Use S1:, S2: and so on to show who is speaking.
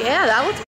S1: Yeah, that was.